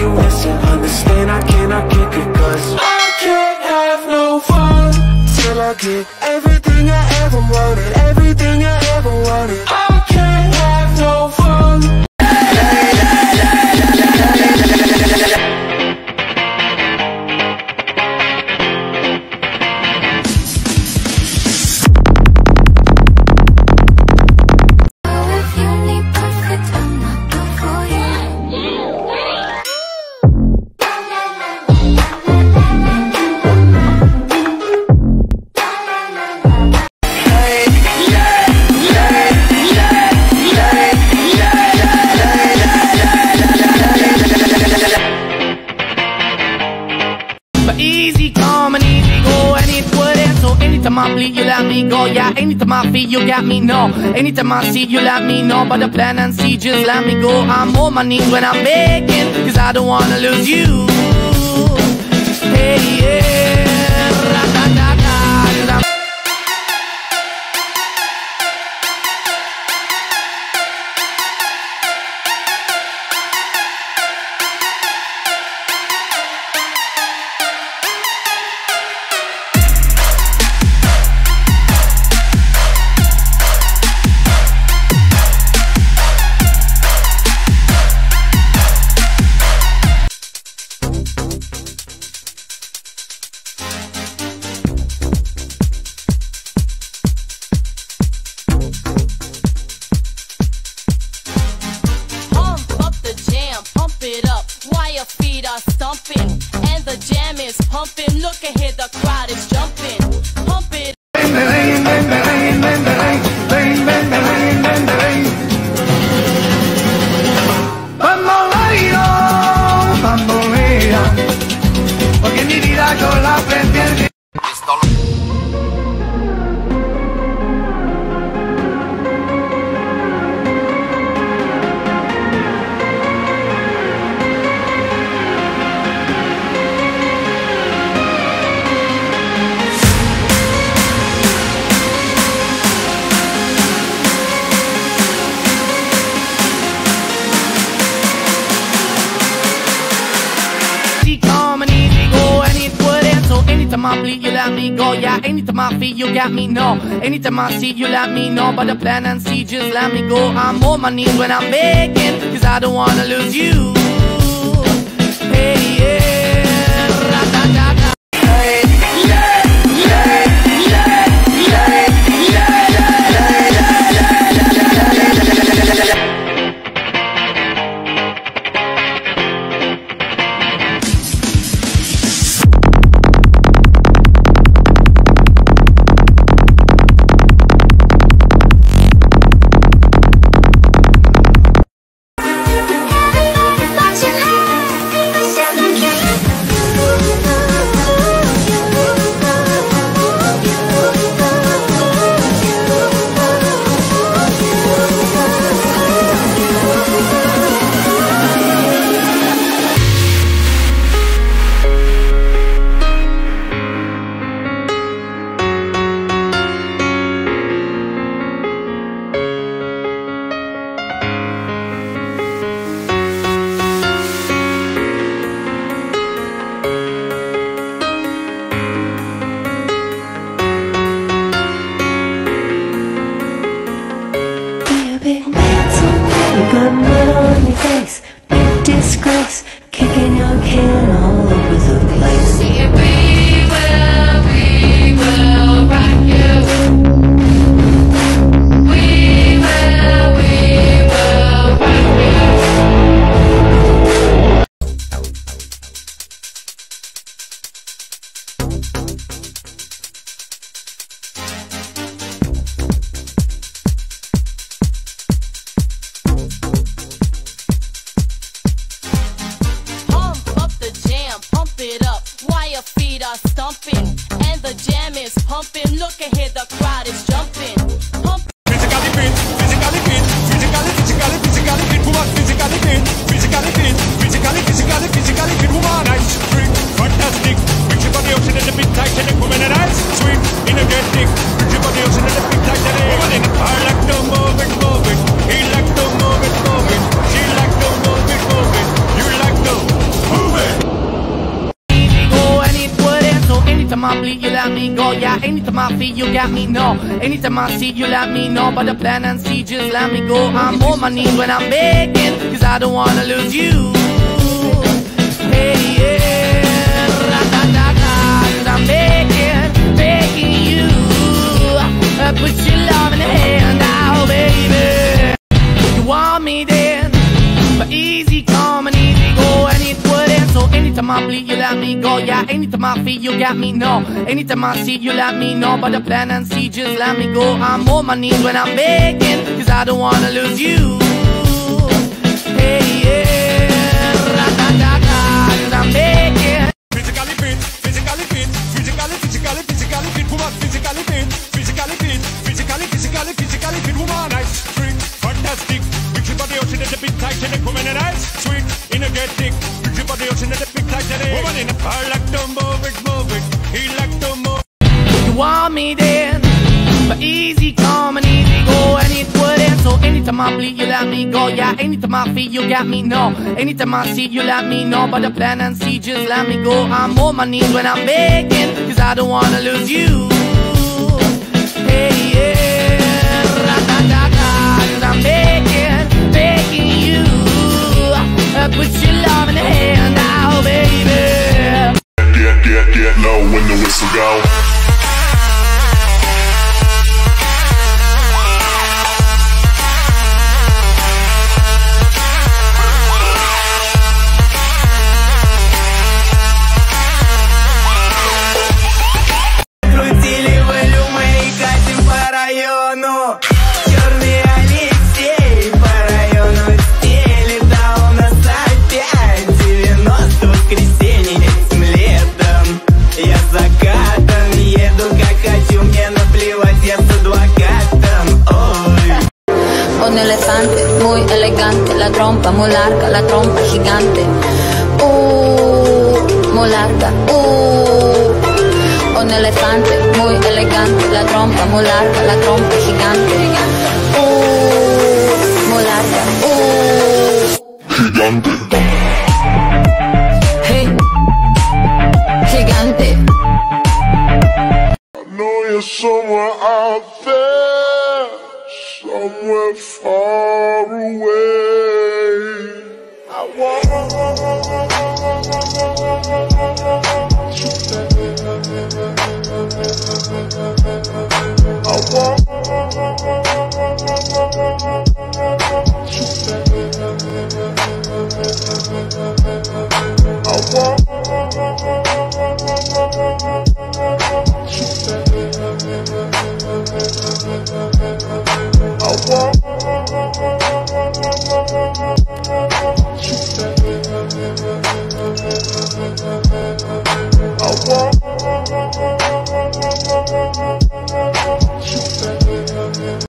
you listen. Understand I cannot kick it cause I can't have no fun Till I get Easy come and easy go, and it would end. So anytime I bleed, you let me go. Yeah, anytime I feel, you got me. No, anytime I see, you let me know. But the plan and see, just let me go. I'm on my knees when I'm begging, cause I don't wanna lose you. Anytime I bleed, you let me go. Yeah, anytime I feel, you got me. No, anytime I see, you let me know. But the plan and see, just let me go. I'm on my knees when I'm begging, cause I don't wanna lose you. Hey, yeah, And the jam is pumping. Look ahead, the crowd is jumping. Anytime I bleed, you let me go. Yeah, anytime I feel, you got me. No, anytime I see, you let me know. But the plan and see, just let me go. I'm on my knees when I'm begging, cause I don't wanna lose you. Anytime I bleed, you let me go. Yeah, anytime I feel, you got me. No, anytime I see, you let me know. But the plan and see, just let me go. I'm on my knees when I'm begging, cause I don't wanna lose you. Hey, yeah, Like move it, move it, he like to move. You want me then, but easy come and easy go, and it wouldn't. So anytime I bleed, you let me go. Yeah, anytime I feel, you got me. No, anytime I see, you let me know. But the plan and see, just let me go. I'm on my knees when I'm begging, cause I don't wanna lose you. Hey, yeah, Put your love in the hand now, baby. Get, get, get low when the whistle go. Elefante muy elegante, la trompa muy larga, la trompa gigante. Uh, muy larga. Uh. Un elefante muy elegante, la trompa muy larga, la trompa gigante. Uh, muy larga. Uh. Gigante. Hey. Gigante. I know you're somewhere out. somewhere far away. I want. want